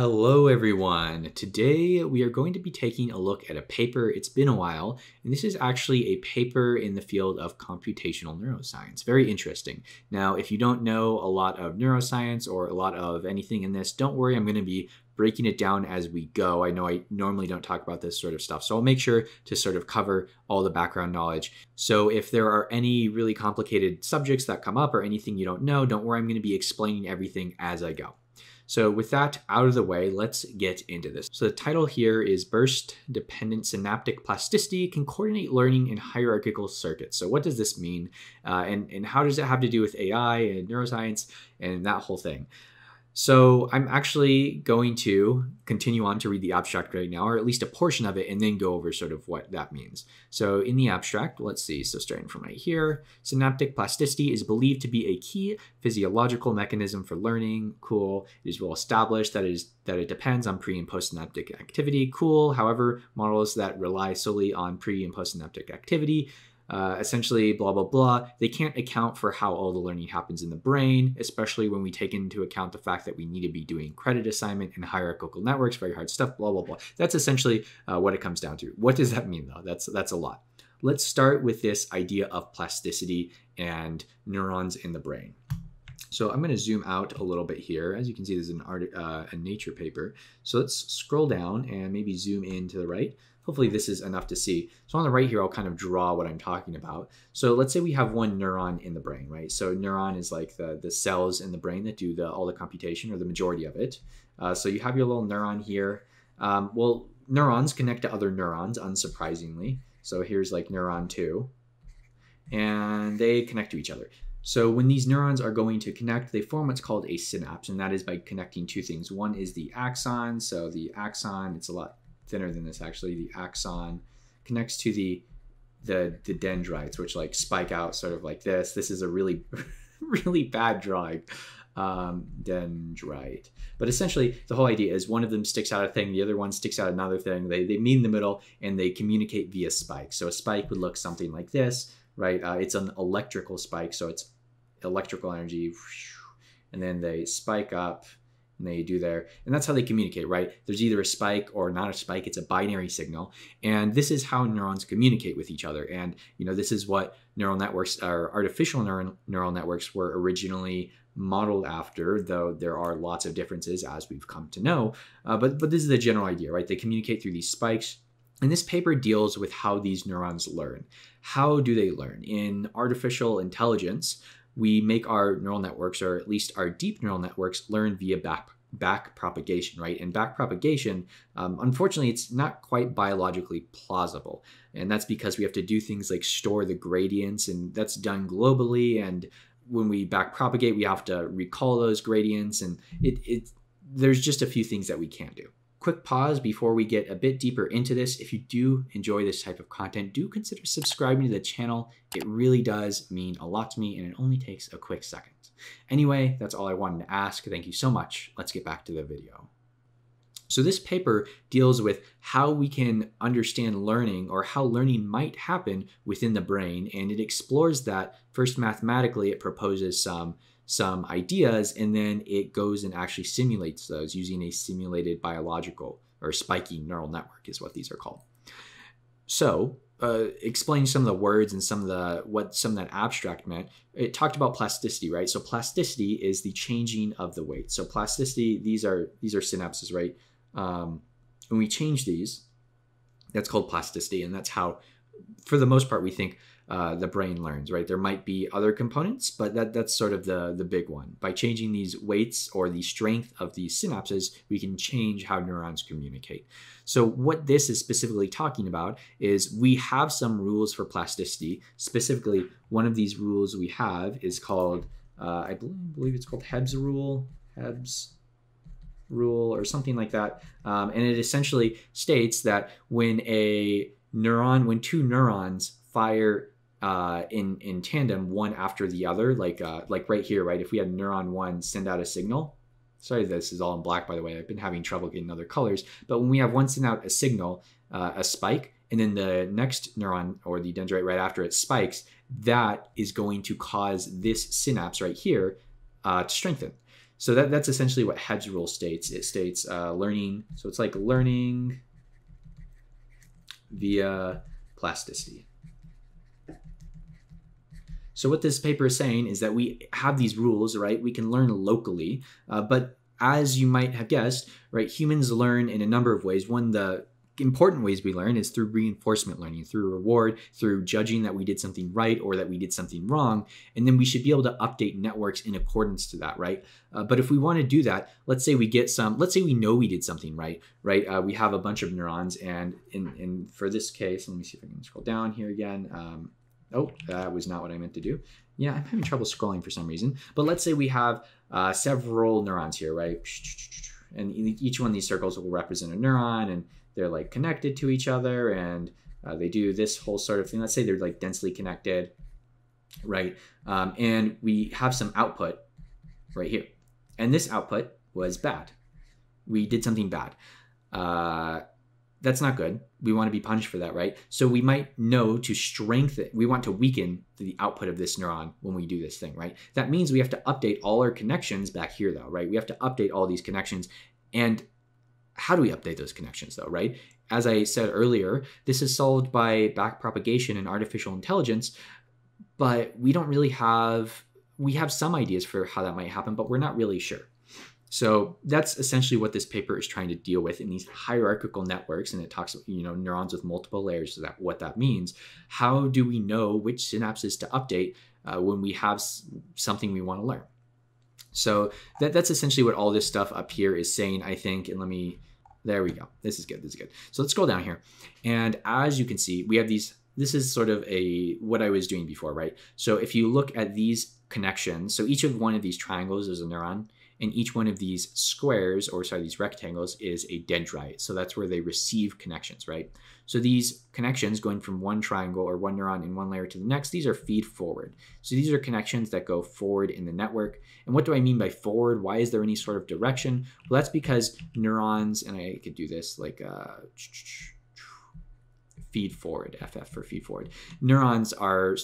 Hello, everyone. Today we are going to be taking a look at a paper. It's been a while, and this is actually a paper in the field of computational neuroscience. Very interesting. Now, if you don't know a lot of neuroscience or a lot of anything in this, don't worry, I'm going to be breaking it down as we go. I know I normally don't talk about this sort of stuff, so I'll make sure to sort of cover all the background knowledge. So if there are any really complicated subjects that come up or anything you don't know, don't worry, I'm going to be explaining everything as I go. So with that out of the way, let's get into this. So the title here is Burst Dependent Synaptic Plasticity Can Coordinate Learning in Hierarchical Circuits. So what does this mean? Uh, and, and how does it have to do with AI and neuroscience and that whole thing? So I'm actually going to continue on to read the abstract right now, or at least a portion of it, and then go over sort of what that means. So in the abstract, let's see, so starting from right here, synaptic plasticity is believed to be a key physiological mechanism for learning. Cool. It is well established that it, is, that it depends on pre and postsynaptic activity. Cool. However, models that rely solely on pre and postsynaptic activity uh, essentially blah blah blah they can't account for how all the learning happens in the brain especially when we take into account the fact that we need to be doing credit assignment and hierarchical networks very hard stuff blah blah blah that's essentially uh, what it comes down to what does that mean though that's that's a lot let's start with this idea of plasticity and neurons in the brain so I'm going to zoom out a little bit here. As you can see, there's an art, uh, a nature paper. So let's scroll down and maybe zoom in to the right. Hopefully this is enough to see. So on the right here, I'll kind of draw what I'm talking about. So let's say we have one neuron in the brain, right? So neuron is like the, the cells in the brain that do the, all the computation or the majority of it. Uh, so you have your little neuron here. Um, well, neurons connect to other neurons, unsurprisingly. So here's like neuron two, and they connect to each other. So when these neurons are going to connect, they form what's called a synapse, and that is by connecting two things. One is the axon. So the axon, it's a lot thinner than this actually. The axon connects to the the the dendrites, which like spike out sort of like this. This is a really really bad drawing. Um, dendrite. But essentially, the whole idea is one of them sticks out a thing, the other one sticks out another thing. They, they meet in the middle and they communicate via spike. So a spike would look something like this, right? Uh, it's an electrical spike, so it's electrical energy, and then they spike up and they do there. And that's how they communicate, right? There's either a spike or not a spike. It's a binary signal. And this is how neurons communicate with each other. And, you know, this is what neural networks or artificial neural, neural networks were originally modeled after, though there are lots of differences as we've come to know. Uh, but, but this is the general idea, right? They communicate through these spikes. And this paper deals with how these neurons learn. How do they learn? In artificial intelligence, we make our neural networks, or at least our deep neural networks, learn via back back propagation, right? And back propagation, um, unfortunately, it's not quite biologically plausible. And that's because we have to do things like store the gradients, and that's done globally. And when we back propagate, we have to recall those gradients, and it, it there's just a few things that we can't do quick pause before we get a bit deeper into this. If you do enjoy this type of content, do consider subscribing to the channel. It really does mean a lot to me and it only takes a quick second. Anyway, that's all I wanted to ask. Thank you so much. Let's get back to the video. So this paper deals with how we can understand learning or how learning might happen within the brain. And it explores that first mathematically, it proposes some some ideas and then it goes and actually simulates those using a simulated biological or spiky neural network is what these are called. So uh, explaining some of the words and some of the what some of that abstract meant. It talked about plasticity, right? So plasticity is the changing of the weight. So plasticity, these are these are synapses, right? Um, when we change these, that's called plasticity, and that's how, for the most part, we think uh, the brain learns, right? There might be other components, but that, that's sort of the, the big one. By changing these weights or the strength of these synapses, we can change how neurons communicate. So, what this is specifically talking about is we have some rules for plasticity. Specifically, one of these rules we have is called, uh, I believe it's called Hebb's rule. Hebb's rule or something like that. Um, and it essentially states that when a neuron, when two neurons fire uh, in in tandem, one after the other, like uh, like right here, right? If we had neuron one send out a signal, sorry, this is all in black by the way. I've been having trouble getting other colors, but when we have one send out a signal, uh, a spike, and then the next neuron or the dendrite right after it spikes, that is going to cause this synapse right here uh, to strengthen. So that, that's essentially what Hebb's rule states. It states uh, learning. So it's like learning via plasticity. So what this paper is saying is that we have these rules, right? We can learn locally, uh, but as you might have guessed, right, humans learn in a number of ways. One, the important ways we learn is through reinforcement learning, through reward, through judging that we did something right or that we did something wrong. And then we should be able to update networks in accordance to that, right? Uh, but if we want to do that, let's say we get some, let's say we know we did something right, right? Uh, we have a bunch of neurons. And in, in for this case, let me see if I can scroll down here again. Um, Oh, that was not what I meant to do. Yeah, I'm having trouble scrolling for some reason. But let's say we have uh, several neurons here, right? And each one of these circles will represent a neuron, and they're like connected to each other, and uh, they do this whole sort of thing. Let's say they're like densely connected, right? Um, and we have some output right here, and this output was bad. We did something bad. Uh, that's not good. We want to be punished for that, right? So we might know to strengthen, we want to weaken the output of this neuron when we do this thing, right? That means we have to update all our connections back here, though, right? We have to update all these connections. And how do we update those connections, though, right? As I said earlier, this is solved by backpropagation and artificial intelligence, but we don't really have, we have some ideas for how that might happen, but we're not really sure. So that's essentially what this paper is trying to deal with in these hierarchical networks, and it talks, you know, neurons with multiple layers. So that what that means. How do we know which synapses to update uh, when we have something we want to learn? So that, that's essentially what all this stuff up here is saying, I think. And let me, there we go. This is good. This is good. So let's scroll down here, and as you can see, we have these. This is sort of a what I was doing before, right? So if you look at these connections, so each of one of these triangles is a neuron and each one of these squares, or sorry, these rectangles is a dendrite. So that's where they receive connections, right? So these connections going from one triangle or one neuron in one layer to the next, these are feed forward. So these are connections that go forward in the network. And what do I mean by forward? Why is there any sort of direction? Well, that's because neurons, and I could do this like uh, feed forward, FF for feed forward. Neurons are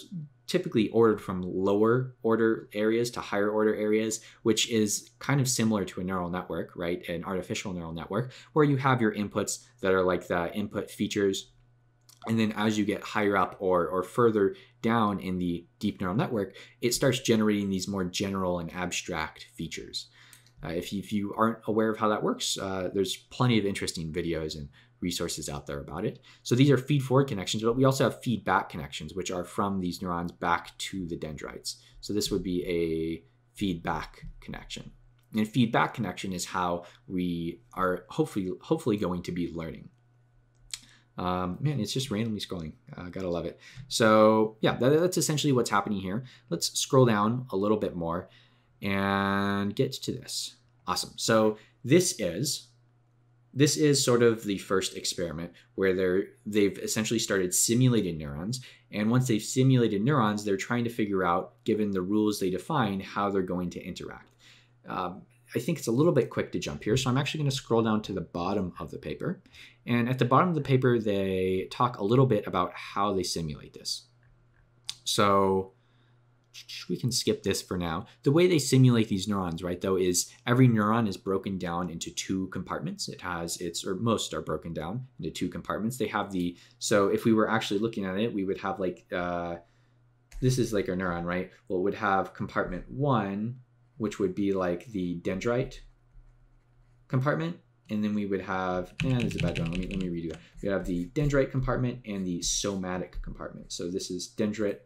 typically ordered from lower order areas to higher order areas, which is kind of similar to a neural network, right? An artificial neural network, where you have your inputs that are like the input features. And then as you get higher up or, or further down in the deep neural network, it starts generating these more general and abstract features. Uh, if, you, if you aren't aware of how that works, uh, there's plenty of interesting videos and resources out there about it. So these are feed forward connections, but we also have feedback connections, which are from these neurons back to the dendrites. So this would be a feedback connection. And feedback connection is how we are hopefully hopefully going to be learning. Um, man, it's just randomly scrolling. Uh, gotta love it. So yeah, that, that's essentially what's happening here. Let's scroll down a little bit more and get to this. Awesome. So this is this is sort of the first experiment where they're they've essentially started simulating neurons and once they've simulated neurons they're trying to figure out given the rules they define how they're going to interact. Um, i think it's a little bit quick to jump here so i'm actually going to scroll down to the bottom of the paper. And at the bottom of the paper they talk a little bit about how they simulate this. So we can skip this for now. The way they simulate these neurons, right, though, is every neuron is broken down into two compartments. It has its, or most are broken down into two compartments. They have the, so if we were actually looking at it, we would have like, uh, this is like our neuron, right? Well, it would have compartment one, which would be like the dendrite compartment. And then we would have, and this is a bad drawing. Let me let me redo it. We have the dendrite compartment and the somatic compartment. So this is dendrite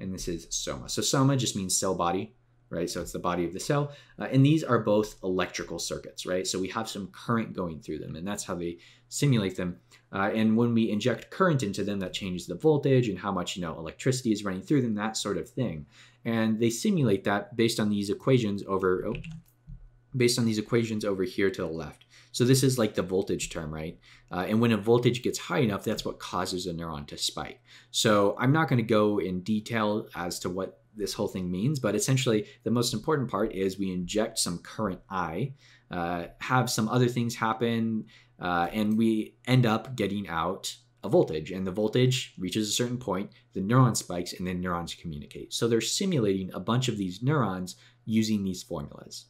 and this is soma. So soma just means cell body, right? So it's the body of the cell. Uh, and these are both electrical circuits, right? So we have some current going through them, and that's how they simulate them. Uh, and when we inject current into them, that changes the voltage and how much you know electricity is running through them, that sort of thing. And they simulate that based on these equations over, oh, based on these equations over here to the left. So this is like the voltage term, right? Uh, and when a voltage gets high enough, that's what causes a neuron to spike. So I'm not going to go in detail as to what this whole thing means, but essentially the most important part is we inject some current I, uh, have some other things happen, uh, and we end up getting out a voltage. And the voltage reaches a certain point, the neuron spikes, and then neurons communicate. So they're simulating a bunch of these neurons using these formulas.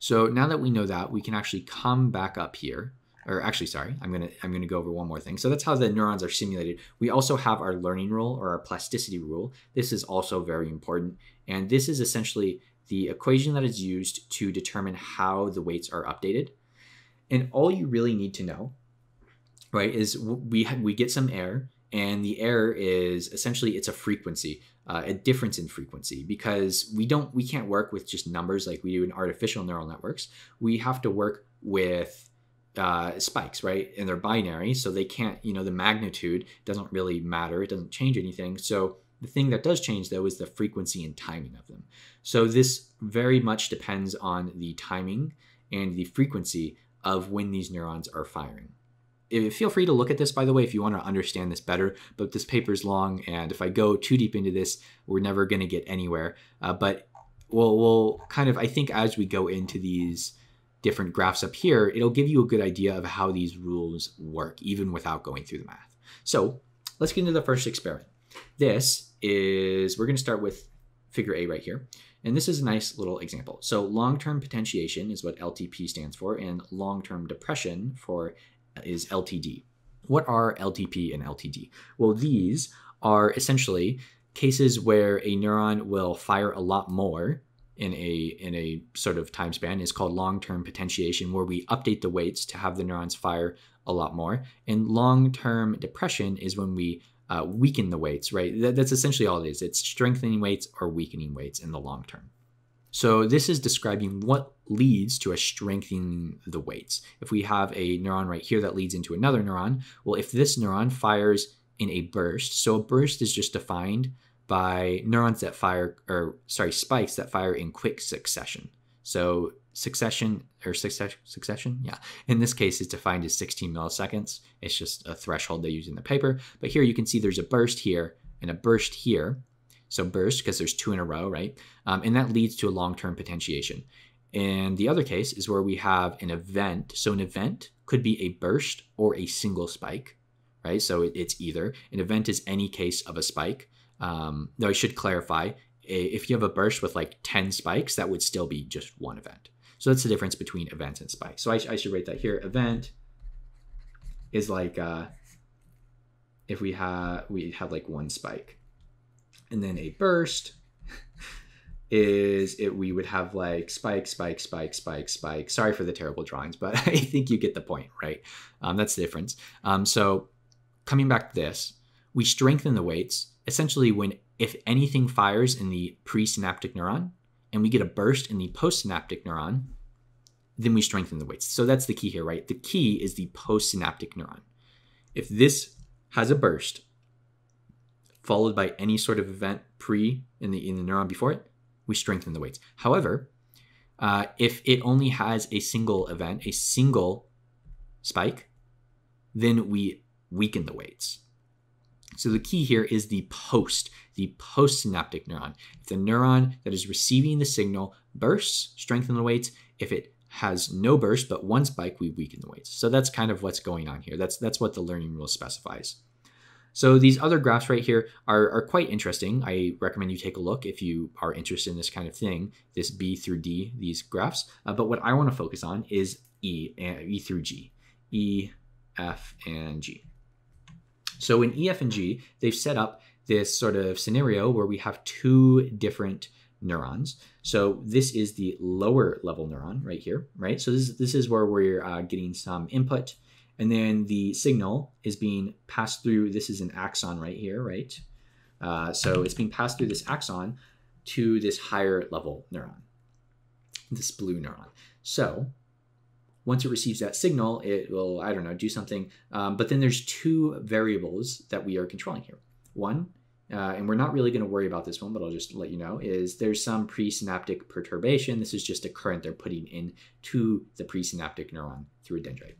So now that we know that, we can actually come back up here. Or actually sorry i'm going to i'm going to go over one more thing. So that's how the neurons are simulated. We also have our learning rule or our plasticity rule. This is also very important. And this is essentially the equation that is used to determine how the weights are updated. And all you really need to know right is we we get some error and the error is essentially it's a frequency uh, a difference in frequency because we don't we can't work with just numbers like we do in artificial neural networks. We have to work with uh, spikes right? And they're binary so they can't you know the magnitude doesn't really matter. It doesn't change anything. So the thing that does change though is the frequency and timing of them. So this very much depends on the timing and the frequency of when these neurons are firing feel free to look at this by the way if you want to understand this better but this paper is long and if i go too deep into this we're never going to get anywhere. Uh, but we'll, we'll kind of i think as we go into these different graphs up here it'll give you a good idea of how these rules work even without going through the math. So let's get into the first experiment. This is we're going to start with figure a right here and this is a nice little example. So long-term potentiation is what LTP stands for, and long-term depression for is LTD. What are LTP and LTD? Well, these are essentially cases where a neuron will fire a lot more in a in a sort of time span. Is called long-term potentiation where we update the weights to have the neurons fire a lot more. And long-term depression is when we uh, weaken the weights right? That, that's essentially all it is. It's strengthening weights or weakening weights in the long term so this is describing what leads to a strengthening the weights. If we have a neuron right here that leads into another neuron, well, if this neuron fires in a burst, so a burst is just defined by neurons that fire, or sorry, spikes that fire in quick succession. So succession or success, succession, yeah. In this case, it's defined as 16 milliseconds. It's just a threshold they use in the paper. But here you can see there's a burst here and a burst here. So burst, because there's two in a row, right? Um, and that leads to a long-term potentiation. And the other case is where we have an event. So an event could be a burst or a single spike, right? So it, it's either. An event is any case of a spike. Um, though I should clarify, if you have a burst with like 10 spikes, that would still be just one event. So that's the difference between events and spikes. So I, I should write that here. Event is like uh, if we have we have like one spike and then a burst is it we would have like spike spike spike spike spike. Sorry for the terrible drawings but i think you get the point right? Um, that's the difference. Um, so coming back to this we strengthen the weights. Essentially when if anything fires in the presynaptic neuron and we get a burst in the postsynaptic neuron then we strengthen the weights. So that's the key here right? The key is the postsynaptic neuron. If this has a burst followed by any sort of event pre in the in the neuron before it, we strengthen the weights. However, uh, if it only has a single event, a single spike, then we weaken the weights. So the key here is the post, the postsynaptic neuron. If the neuron that is receiving the signal bursts, strengthen the weights. If it has no burst but one spike, we weaken the weights. So that's kind of what's going on here. That's that's what the learning rule specifies. So these other graphs right here are, are quite interesting. I recommend you take a look if you are interested in this kind of thing, this B through D, these graphs. Uh, but what I want to focus on is E, uh, E through G, E, F, and G. So in E, F, and G, they've set up this sort of scenario where we have two different neurons. So this is the lower level neuron right here, right? So this, this is where we're uh, getting some input and then the signal is being passed through, this is an axon right here, right? Uh, so it's being passed through this axon to this higher level neuron, this blue neuron. So once it receives that signal, it will, I don't know, do something. Um, but then there's two variables that we are controlling here. One, uh, and we're not really going to worry about this one, but I'll just let you know, is there's some presynaptic perturbation. This is just a current they're putting in to the presynaptic neuron through a dendrite.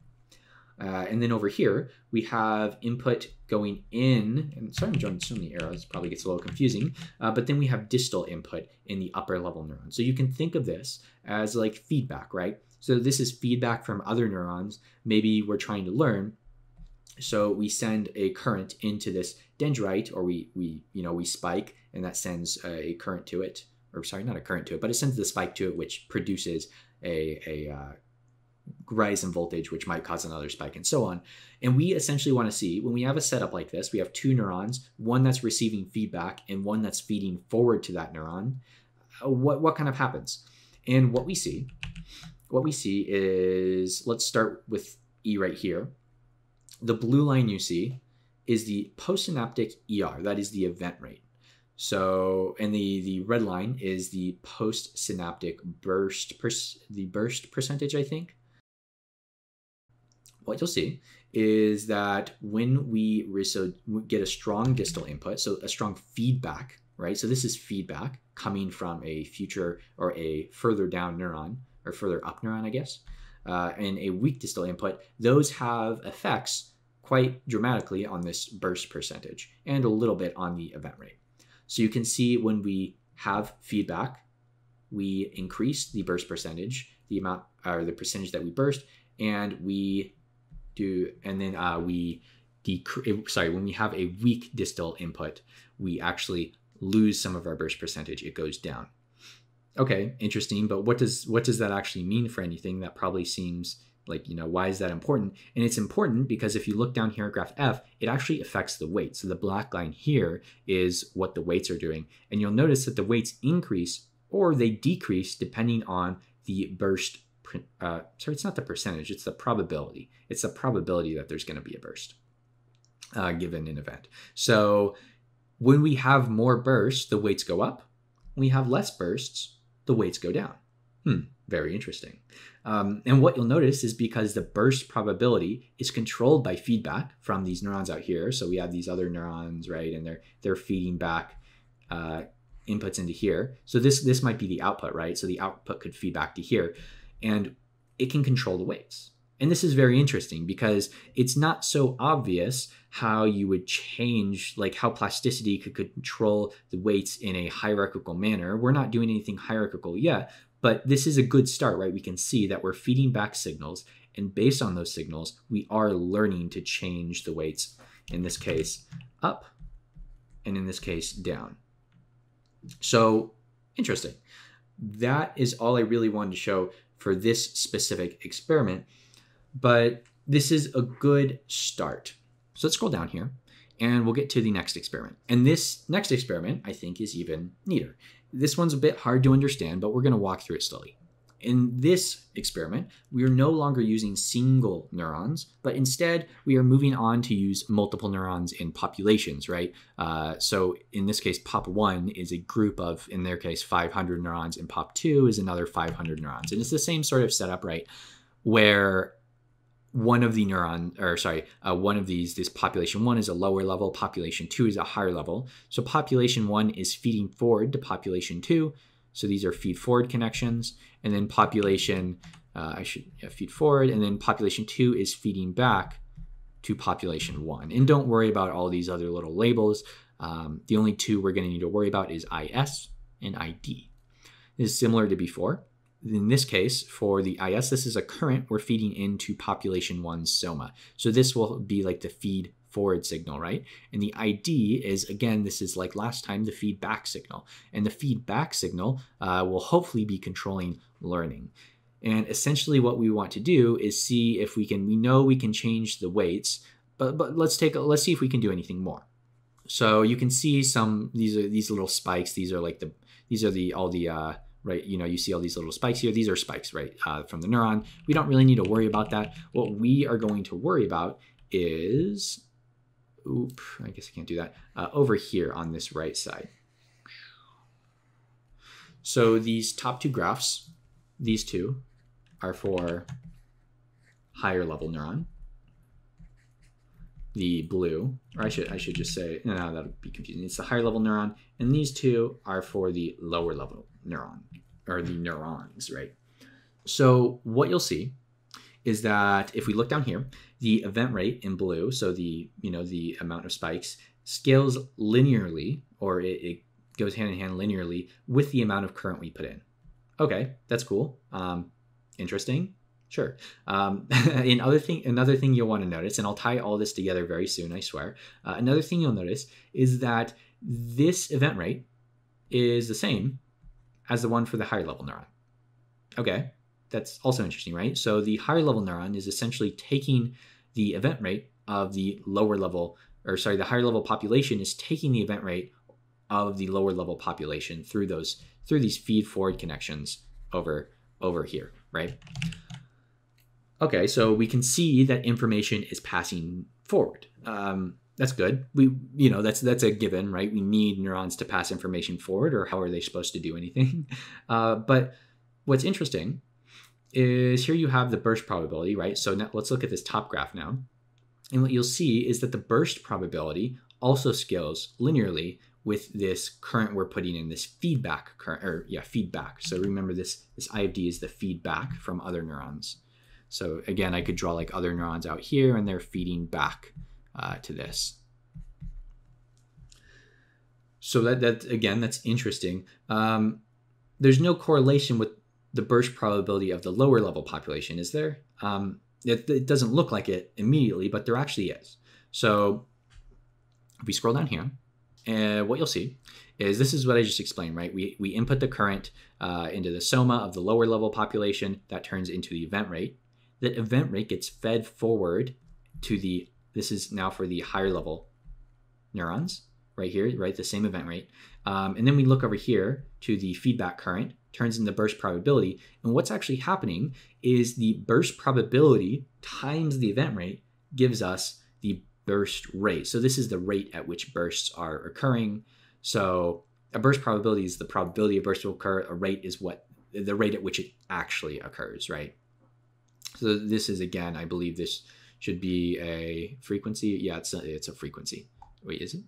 Uh, and then over here, we have input going in, and sorry I'm drawing so many arrows, probably gets a little confusing, uh, but then we have distal input in the upper level neuron. So you can think of this as like feedback, right? So this is feedback from other neurons. Maybe we're trying to learn. So we send a current into this dendrite, or we, we you know, we spike, and that sends a current to it, or sorry, not a current to it, but it sends the spike to it, which produces a, a uh, rise in voltage, which might cause another spike, and so on. And we essentially want to see when we have a setup like this, we have two neurons, one that's receiving feedback and one that's feeding forward to that neuron. Uh, what what kind of happens? And what we see, what we see is let's start with E right here. The blue line you see is the postsynaptic ER, that is the event rate. So, and the the red line is the postsynaptic burst, the burst percentage, I think what you'll see is that when we get a strong distal input, so a strong feedback, right? So this is feedback coming from a future or a further down neuron or further up neuron, I guess, uh, and a weak distal input. Those have effects quite dramatically on this burst percentage and a little bit on the event rate. So you can see when we have feedback, we increase the burst percentage, the amount or the percentage that we burst, and we do, and then uh, we decrease, sorry, when we have a weak distal input, we actually lose some of our burst percentage. It goes down. Okay, interesting, but what does what does that actually mean for anything? That probably seems like you know why is that important and it's important because if you look down here at graph f it actually affects the weight so the black line here is what the weights are doing and you'll notice that the weights increase or they decrease depending on the burst uh, sorry, it's not the percentage, it's the probability. It's the probability that there's going to be a burst uh, given an event. So when we have more bursts, the weights go up. When we have less bursts, the weights go down. Hmm, very interesting. Um, and what you'll notice is because the burst probability is controlled by feedback from these neurons out here. So we have these other neurons, right, and they're they're feeding back uh, inputs into here. So this this might be the output, right? So the output could feed back to here and it can control the weights. And this is very interesting because it's not so obvious how you would change, like how plasticity could control the weights in a hierarchical manner. We're not doing anything hierarchical yet, but this is a good start, right? We can see that we're feeding back signals, and based on those signals, we are learning to change the weights, in this case, up, and in this case, down. So, interesting. That is all I really wanted to show for this specific experiment, but this is a good start. So let's scroll down here and we'll get to the next experiment. And this next experiment, I think, is even neater. This one's a bit hard to understand, but we're going to walk through it slowly. In this experiment, we are no longer using single neurons, but instead we are moving on to use multiple neurons in populations, right? Uh, so in this case, POP1 is a group of, in their case, 500 neurons, and POP2 is another 500 neurons. And it's the same sort of setup, right? Where one of the neuron or sorry uh, one of these this population one is a lower level population two is a higher level so population one is feeding forward to population two so these are feed forward connections. And then population, uh, I should yeah, feed forward. And then population two is feeding back to population one. And don't worry about all these other little labels. Um, the only two we're going to need to worry about is IS and ID. This is similar to before. In this case, for the IS, this is a current we're feeding into population one soma. So this will be like the feed forward signal, right? And the ID is, again, this is like last time, the feedback signal. And the feedback signal uh, will hopefully be controlling learning. And essentially what we want to do is see if we can, we know we can change the weights, but, but let's take, a, let's see if we can do anything more. So you can see some, these are these little spikes. These are like the, these are the, all the, uh, right? You know, you see all these little spikes here. These are spikes, right, uh, from the neuron. We don't really need to worry about that. What we are going to worry about is oop, I guess I can't do that, uh, over here on this right side. So these top two graphs, these two, are for higher level neuron. The blue, or I should I should just say, no, that would be confusing. It's the higher level neuron, and these two are for the lower level neuron, or the neurons, right? So what you'll see is that if we look down here, the event rate in blue, so the you know the amount of spikes, scales linearly, or it, it goes hand in hand linearly with the amount of current we put in. Okay, that's cool. Um, interesting. Sure. Um, another thing, another thing you'll want to notice, and I'll tie all this together very soon, I swear. Uh, another thing you'll notice is that this event rate is the same as the one for the higher level neuron. Okay, that's also interesting, right? So the higher level neuron is essentially taking the event rate of the lower level, or sorry, the higher level population is taking the event rate of the lower level population through those through these feed forward connections over over here, right? Okay, so we can see that information is passing forward. Um, that's good. We, you know, that's that's a given, right? We need neurons to pass information forward, or how are they supposed to do anything? Uh, but what's interesting is here you have the burst probability, right? So now let's look at this top graph now. And what you'll see is that the burst probability also scales linearly with this current we're putting in this feedback current or yeah feedback so remember this this ifd is the feedback from other neurons so again i could draw like other neurons out here and they're feeding back uh, to this so that that again that's interesting um, there's no correlation with the burst probability of the lower level population is there um, it, it doesn't look like it immediately but there actually is so if we scroll down here and what you'll see is this is what I just explained, right? We, we input the current uh, into the soma of the lower level population. That turns into the event rate. That event rate gets fed forward to the, this is now for the higher level neurons right here, right? The same event rate. Um, and then we look over here to the feedback current, turns into burst probability. And what's actually happening is the burst probability times the event rate gives us the burst rate. So this is the rate at which bursts are occurring. So a burst probability is the probability a burst will occur. A rate is what the rate at which it actually occurs, right? So this is again, I believe this should be a frequency. Yeah, it's a, it's a frequency. Wait, is it?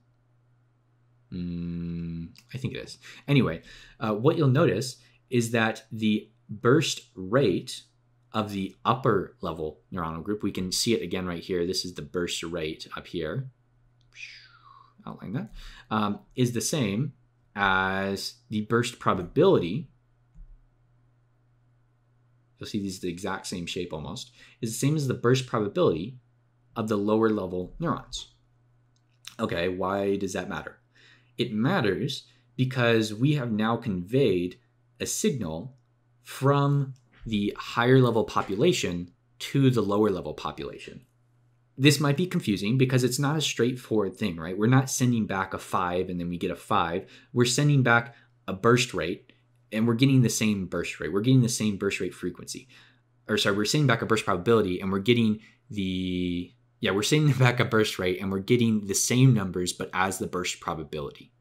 Mm, I think it is. Anyway, uh, what you'll notice is that the burst rate of the upper level neuronal group. We can see it again right here. This is the burst rate up here. Outline that um, is the same as the burst probability. You'll see these the exact same shape almost. Is the same as the burst probability of the lower level neurons. Okay, why does that matter? It matters because we have now conveyed a signal from the higher level population to the lower level population. This might be confusing because it's not a straightforward thing, right? We're not sending back a five and then we get a five. We're sending back a burst rate and we're getting the same burst rate. We're getting the same burst rate frequency. Or sorry, we're sending back a burst probability and we're getting the, yeah, we're sending back a burst rate and we're getting the same numbers, but as the burst probability.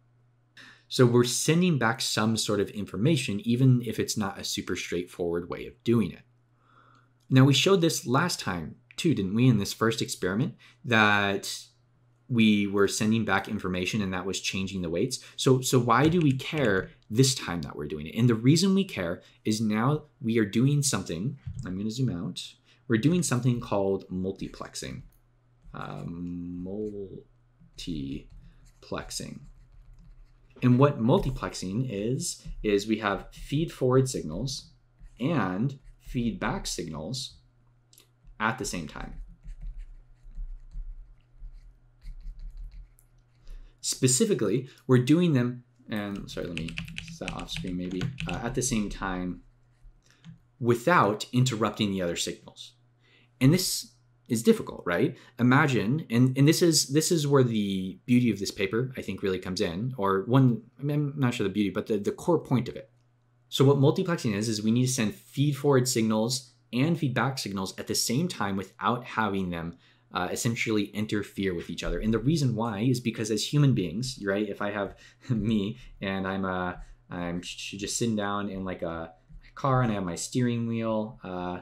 So we're sending back some sort of information, even if it's not a super straightforward way of doing it. Now, we showed this last time too, didn't we, in this first experiment, that we were sending back information and that was changing the weights. So, so why do we care this time that we're doing it? And the reason we care is now we are doing something. I'm going to zoom out. We're doing something called multiplexing. Um, multiplexing. And what multiplexing is, is we have feed forward signals and feedback signals at the same time. Specifically, we're doing them, and sorry, let me set off screen maybe, uh, at the same time without interrupting the other signals. And this is difficult, right? Imagine, and, and this is this is where the beauty of this paper I think really comes in, or one I mean, I'm not sure the beauty, but the, the core point of it. So what multiplexing is is we need to send feed forward signals and feedback signals at the same time without having them uh, essentially interfere with each other. And the reason why is because as human beings, right? If I have me and I'm uh, I'm just sitting down in like a car and I have my steering wheel. Uh,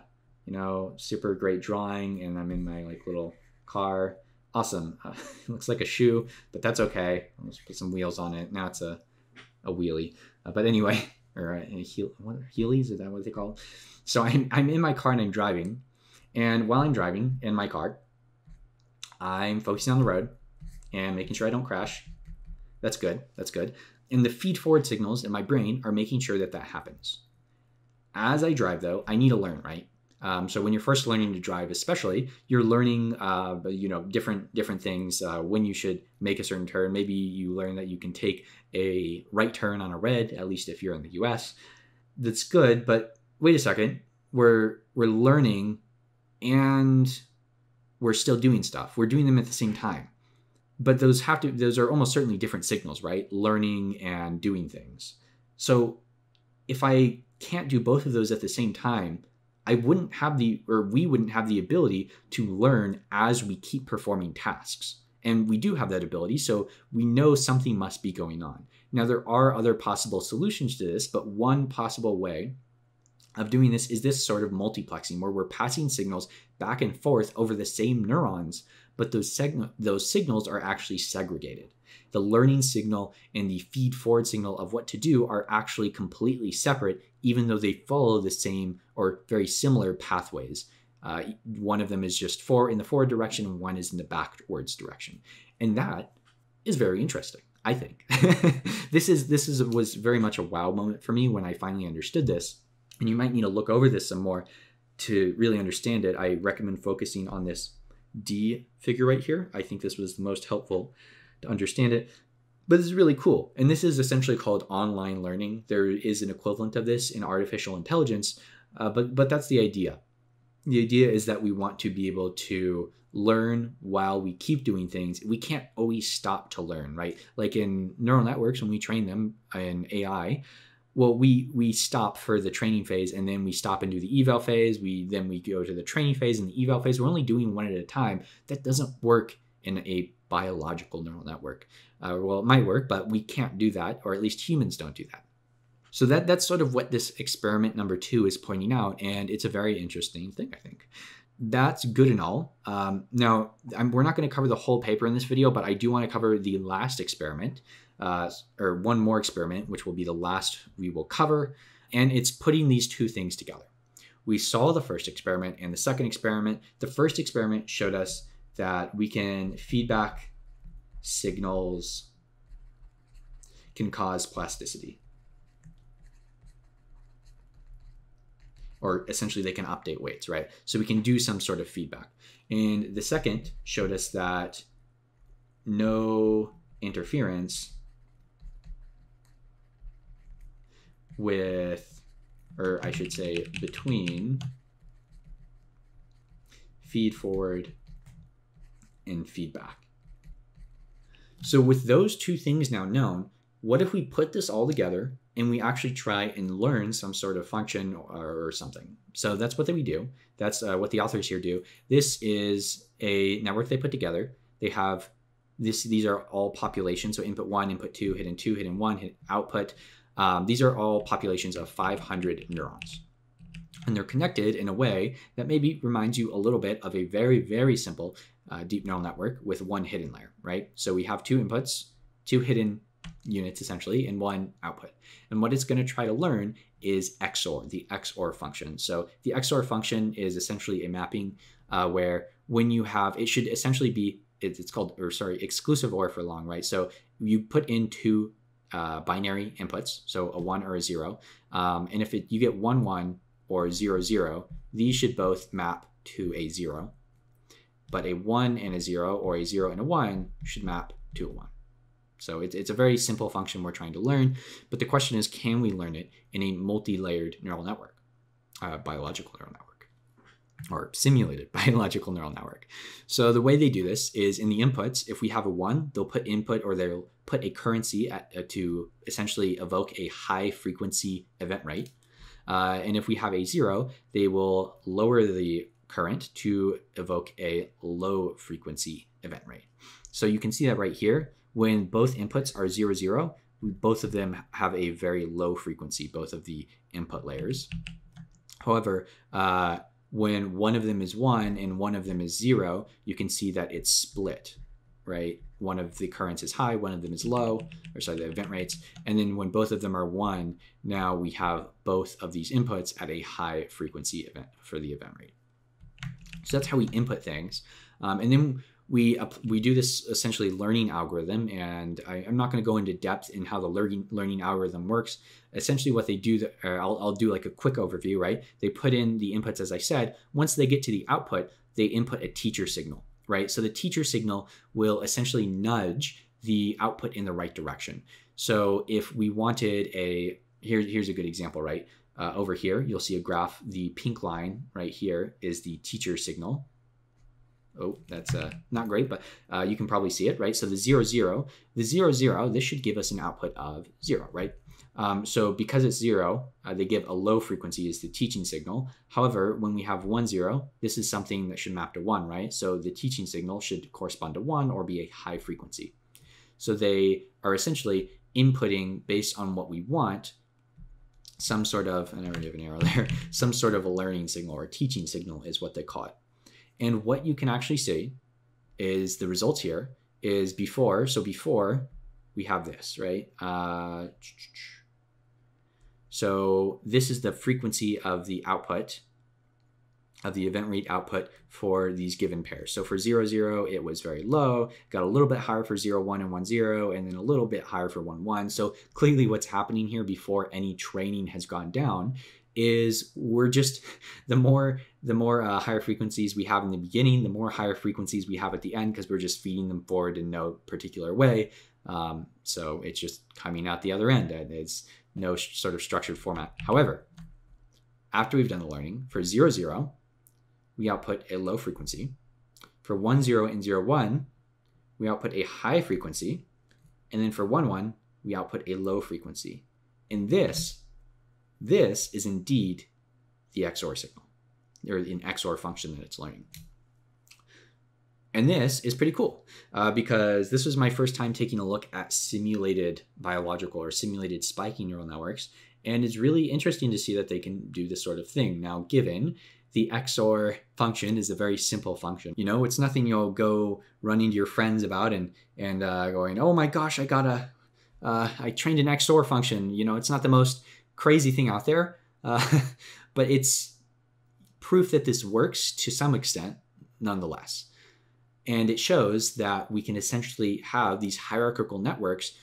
you know, super great drawing, and I'm in my like little car. Awesome. Uh, looks like a shoe, but that's okay. I'll just put some wheels on it. Now it's a a wheelie. Uh, but anyway, or a, a heel, what, is that what they call? It? So I'm, I'm in my car and I'm driving. And while I'm driving in my car, I'm focusing on the road and making sure I don't crash. That's good. That's good. And the feed forward signals in my brain are making sure that that happens. As I drive, though, I need to learn, right? Um, so when you're first learning to drive, especially, you're learning, uh, you know, different different things. Uh, when you should make a certain turn. Maybe you learn that you can take a right turn on a red, at least if you're in the U.S. That's good, but wait a second. we're we're learning and we're still doing stuff. We're doing them at the same time. But those have to those are almost certainly different signals, right? Learning and doing things. So if I can't do both of those at the same time, I wouldn't have the or we wouldn't have the ability to learn as we keep performing tasks. And we do have that ability, so we know something must be going on. Now, there are other possible solutions to this, but one possible way of doing this is this sort of multiplexing where we're passing signals back and forth over the same neurons, but those, seg- those signals are actually segregated. The learning signal and the feed forward signal of what to do are actually completely separate, even though they follow the same or very similar pathways. Uh, one of them is just for in the forward direction, and one is in the backwards direction, and that is very interesting. I think this is this is was very much a wow moment for me when I finally understood this and you might need to look over this some more to really understand it. I recommend focusing on this D figure right here. I think this was the most helpful to understand it. But this is really cool. And this is essentially called online learning. There is an equivalent of this in artificial intelligence, uh, but, but that's the idea. The idea is that we want to be able to learn while we keep doing things. We can't always stop to learn, right? Like in neural networks, when we train them in AI, well we we stop for the training phase and then we stop and do the eval phase we then we go to the training phase and the eval phase we're only doing one at a time that doesn't work in a biological neural network uh, well it might work but we can't do that or at least humans don't do that so that that's sort of what this experiment number two is pointing out and it's a very interesting thing i think that's good and all. Um, now, I'm, we're not going to cover the whole paper in this video, but I do want to cover the last experiment, uh, or one more experiment, which will be the last we will cover. And it's putting these two things together. We saw the first experiment and the second experiment. The first experiment showed us that we can feedback signals can cause plasticity. Or essentially, they can update weights, right? So we can do some sort of feedback. And the second showed us that no interference with, or I should say, between feed forward and feedback. So, with those two things now known, what if we put this all together and we actually try and learn some sort of function or, or something? So, that's what we do. That's uh, what the authors here do. This is a network they put together. They have this, these are all populations. So, input one, input two, hidden two, hidden one, hidden output. Um, these are all populations of 500 neurons. And they're connected in a way that maybe reminds you a little bit of a very, very simple uh, deep neural network with one hidden layer, right? So we have two inputs, two hidden units essentially, and one output. And what it's going to try to learn is XOR, the XOR function. So the XOR function is essentially a mapping uh, where when you have, it should essentially be, it's called, or sorry, exclusive OR for long, right? So you put in two uh, binary inputs, so a one or a zero. Um, and if it, you get one one or zero zero, these should both map to a zero. But a one and a zero or a zero and a one should map to a one. So it's, a very simple function we're trying to learn. But the question is, can we learn it in a multi-layered neural network, uh, biological neural network? or simulated biological neural network. So the way they do this is in the inputs, if we have a one, they'll put input or they'll put a currency at, uh, to essentially evoke a high frequency event rate. Uh, and if we have a zero, they will lower the current to evoke a low frequency event rate. So you can see that right here. When both inputs are zero, zero, both of them have a very low frequency, both of the input layers. However, uh, when one of them is one and one of them is zero, you can see that it's split, right? One of the currents is high, one of them is low, or sorry, the event rates. And then when both of them are one, now we have both of these inputs at a high frequency event for the event rate. So that's how we input things. Um, and then we we do this essentially learning algorithm, and I, am not going to go into depth in how the learning learning algorithm works. Essentially, what they do, uh, I'll, I'll do like a quick overview. Right? They put in the inputs, as I said. Once they get to the output, they input a teacher signal. Right? So the teacher signal will essentially nudge the output in the right direction. So if we wanted a here, here's a good example, right? uh, over here, you'll see a graph. The pink line right here is the teacher signal. Oh, that's uh, not great, but uh, you can probably see it, right? So the zero, zero, the zero, zero, this should give us an output of zero, right? Um, so because it's zero, uh, they give a low frequency as the teaching signal. However, when we have one zero, this is something that should map to one, right? So the teaching signal should correspond to one or be a high frequency. So they are essentially inputting based on what we want some sort of, I already have an arrow there, some sort of a learning signal or teaching signal is what they call it. And what you can actually see is the results here is before. So before we have this, right? Uh, so this is the frequency of the output of the event rate output for these given pairs. So for 0, 0, it was very low, got a little bit higher for 0, 1 and 1, 0, and then a little bit higher for 1, 1. So clearly what's happening here before any training has gone down is we're just the more the more uh, higher frequencies we have in the beginning the more higher frequencies we have at the end because we're just feeding them forward in no particular way um, so it's just coming out the other end and it's no sort of structured format however after we've done the learning for 0 0 we output a low frequency. For 1, 0 and 0, 1, we output a high frequency. And then for 1, 1, we output a low frequency. And this, this is indeed the XOR signal, or an XOR function that it's learning. And this is pretty cool uh, because this was my first time taking a look at simulated biological or simulated spiking neural networks. And it's really interesting to see that they can do this sort of thing. Now, given the XOR function is a very simple function. You know, it's nothing you'll go running to your friends about and and uh, going, oh my gosh, I got a, uh, I trained an XOR function. You know, it's not the most crazy thing out there, uh, but it's proof that this works to some extent, nonetheless. And it shows that we can essentially have these hierarchical networks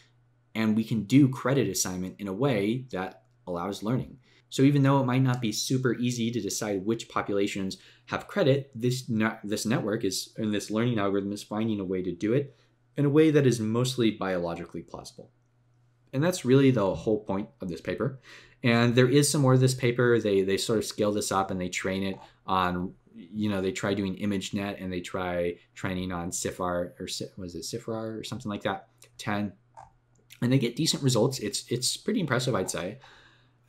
and we can do credit assignment in a way that allows learning. So even though it might not be super easy to decide which populations have credit, this ne- this network is and this learning algorithm is finding a way to do it in a way that is mostly biologically plausible. And that's really the whole point of this paper. And there is some more of this paper. They they sort of scale this up and they train it on you know they try doing ImageNet and they try training on CIFAR or was it CIFAR or something like that 10 and they get decent results. It's it's pretty impressive, I'd say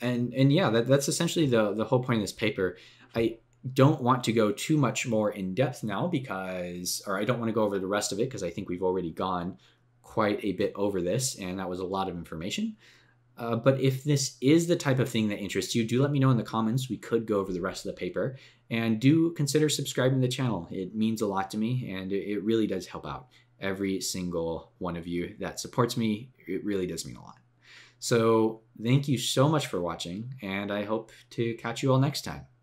and and yeah, that, that's essentially the the whole point of this paper. I don't want to go too much more in depth now because, or I don't want to go over the rest of it because I think we've already gone quite a bit over this, and that was a lot of information. Uh, but if this is the type of thing that interests you, do let me know in the comments. We could go over the rest of the paper. And do consider subscribing to the channel. It means a lot to me, and it really does help out every single one of you that supports me. It really does mean a lot. So thank you so much for watching, and I hope to catch you all next time.